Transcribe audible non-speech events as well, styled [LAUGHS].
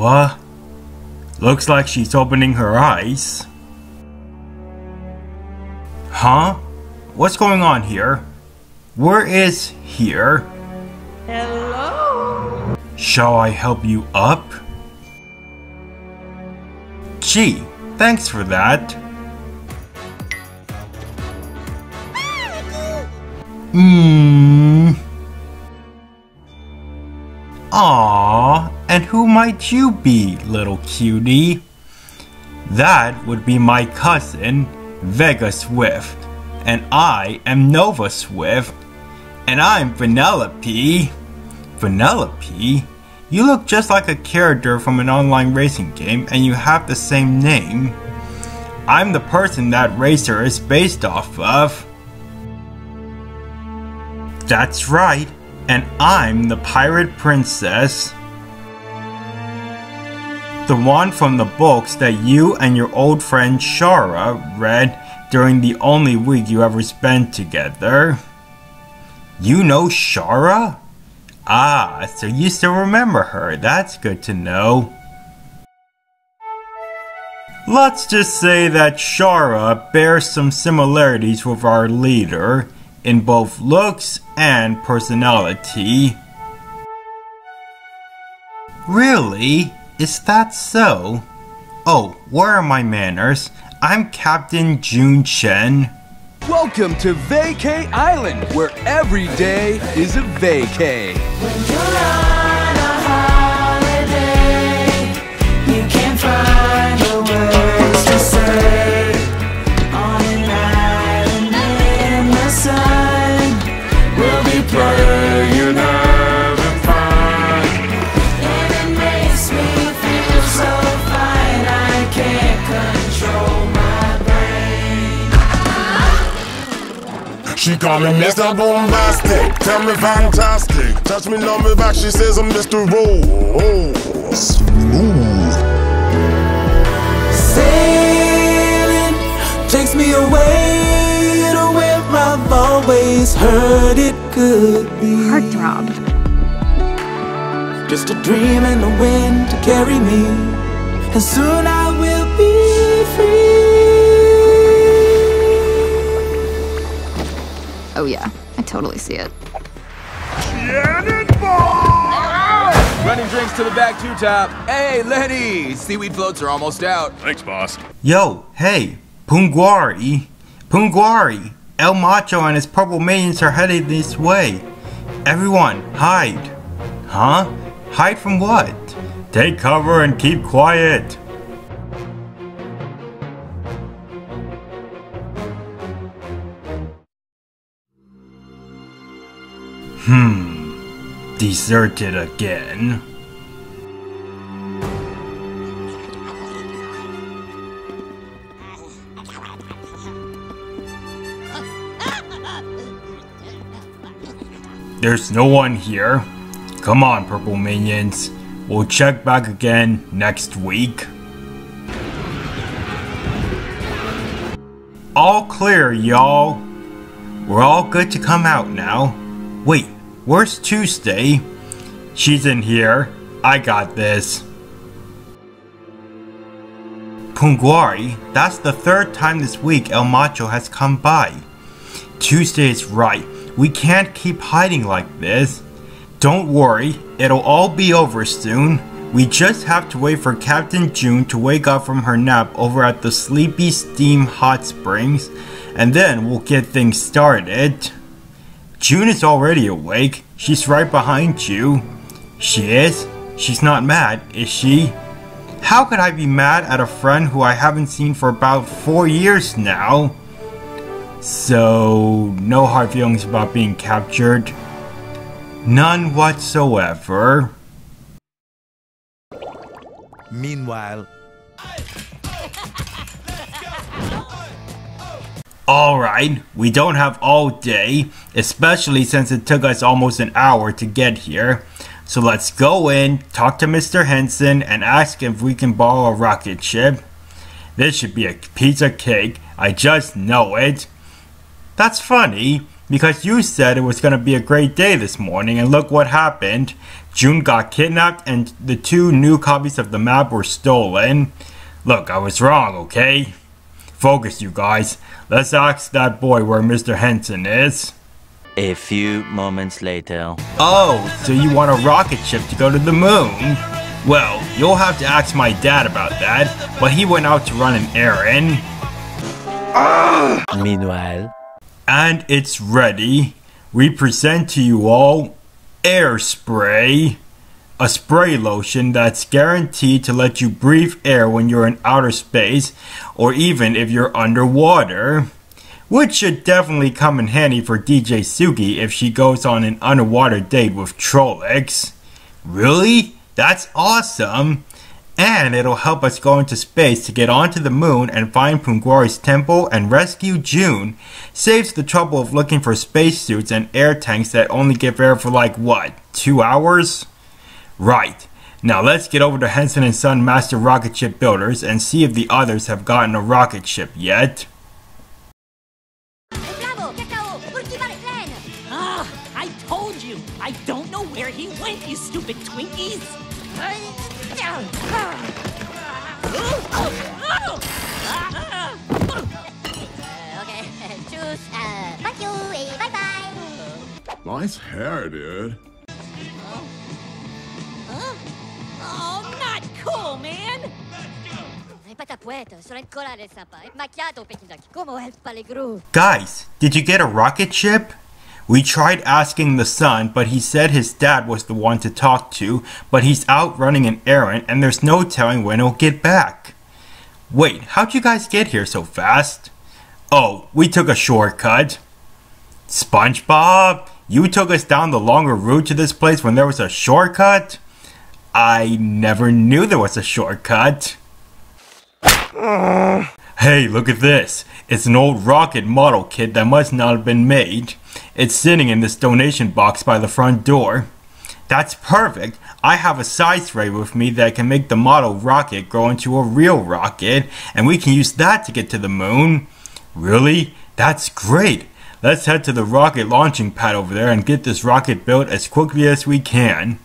What? Looks like she's opening her eyes. Huh? What's going on here? Where is here? Hello? Shall I help you up? Gee, thanks for that. Mmm. Aww, and who might you be, little cutie? That would be my cousin, Vega Swift, and I am Nova Swift, and I'm Vanellope. Vanellope? You look just like a character from an online racing game, and you have the same name. I'm the person that racer is based off of. That's right, and I'm the pirate princess. The one from the books that you and your old friend Shara read during the only week you ever spent together. You know Shara? Ah, so you still remember her. That's good to know. Let's just say that Shara bears some similarities with our leader in both looks and personality. Really? Is that so? Oh, where are my manners? I'm Captain June Chen. Welcome to Vacay Island, where every day is a vacay. She call me Mr. Boombastic, tell me fantastic. Touch me, love me back, she says I'm Mr. Roll. Smooth. Sailing takes me away to where I've always heard it could be. Heartthrob. Just a dream in the wind to carry me, and soon I Oh yeah, I totally see it. Running drinks to the back two top. Hey, Lenny! Seaweed floats are almost out. Thanks, boss. Yo, hey, Punguari. Punguari! El Macho and his purple minions are headed this way. Everyone, hide. Huh? Hide from what? Take cover and keep quiet. Hmm. Deserted again. There's no one here. Come on, purple minions. We'll check back again next week. All clear, y'all. We're all good to come out now. Wait, where's Tuesday? She's in here. I got this. Punguari, that's the third time this week El Macho has come by. Tuesday is right. We can't keep hiding like this. Don't worry, it'll all be over soon. We just have to wait for Captain June to wake up from her nap over at the Sleepy Steam Hot Springs, and then we'll get things started. June is already awake. She's right behind you. She is? She's not mad, is she? How could I be mad at a friend who I haven't seen for about four years now? So, no hard feelings about being captured? None whatsoever. Meanwhile, Alright, we don't have all day, especially since it took us almost an hour to get here. So let's go in, talk to Mr. Henson, and ask if we can borrow a rocket ship. This should be a piece of cake, I just know it. That's funny. because you said it was going to be a great day this morning, and look what happened. June got kidnapped, and the two new copies of the map were stolen. Look, I was wrong, okay? Focus, you guys. Let's ask that boy where Mr. Henson is. A few moments later. Oh, so you want a rocket ship to go to the moon? Well, you'll have to ask my dad about that, but he went out to run an errand. Ah! Meanwhile. And it's ready. We present to you all Air Spray, a spray lotion that's guaranteed to let you breathe air when you're in outer space or even if you're underwater. Which should definitely come in handy for DJ Sugi if she goes on an underwater date with Trollocs. Really? That's awesome! And it'll help us go into space to get onto the moon and find Pungwari's temple and rescue June. Saves the trouble of looking for spacesuits and air tanks that only give air for like what, two hours? Right. Now let's get over to Henson and Son Master Rocket Ship Builders and see if the others have gotten a rocket ship yet. Bravo, Cacao, Ah, I told you! I don't know where he went, you stupid Twinkies! Okay, [LAUGHS] choose, uh, thank you, eh, bye bye! Nice hair, dude. Guys, did you get a rocket ship? We tried asking the son, but he said his dad was the one to talk to, but he's out running an errand and there's no telling when he'll get back. Wait, how'd you guys get here so fast? Oh, we took a shortcut. SpongeBob, you took us down the longer route to this place when there was a shortcut? I never knew there was a shortcut. Hey, look at this. It's an old rocket model kit that must not have been made. It's sitting in this donation box by the front door. That's perfect. I have a size ray with me that can make the model rocket grow into a real rocket, and we can use that to get to the moon. Really? That's great. Let's head to the rocket launching pad over there and get this rocket built as quickly as we can.